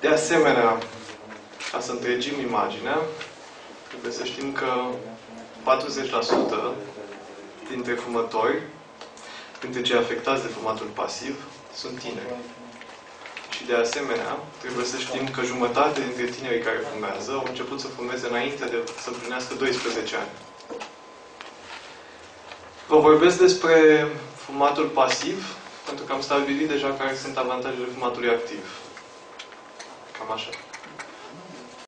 De asemenea, ca să întregim imaginea, trebuie să știm că 40% dintre fumători, dintre cei afectați de fumatul pasiv, sunt tineri. Și de asemenea, trebuie să știm că jumătate dintre tinerii care fumează au început să fumeze înainte de să împlinească 12 ani. Vă vorbesc despre fumatul pasiv, pentru că am stabilit deja care sunt avantajele fumatului activ. Камашев.